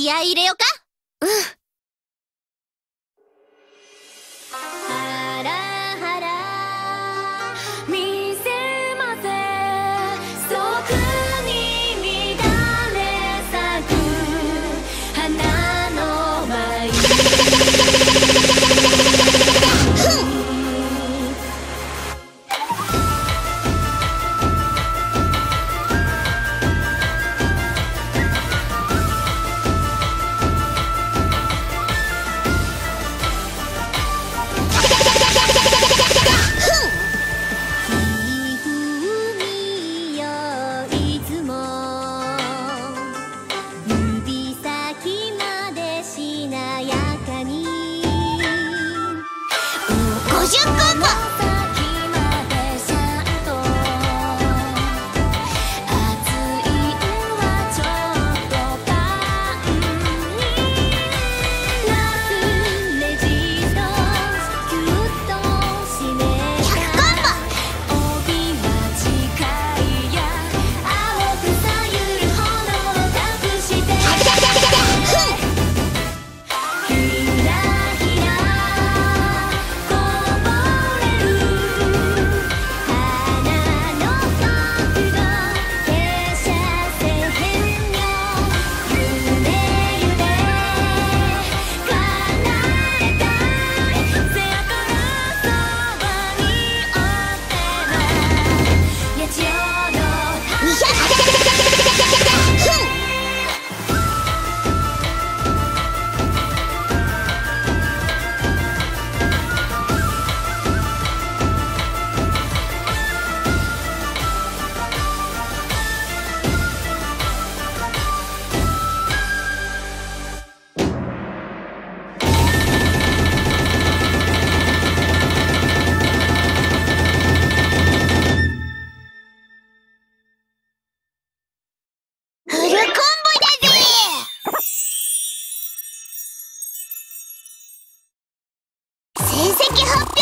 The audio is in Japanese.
気合い入れよか。うん。成績発表